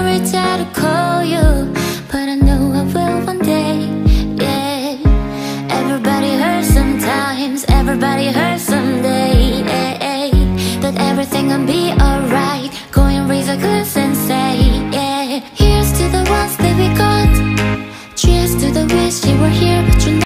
every day to call you But I know I will one day, yeah Everybody hurts sometimes, everybody hurts someday, yeah. But everything gonna be alright Go and raise a glass and say, yeah Here's to the ones that we got Cheers to the wish you were here but you're not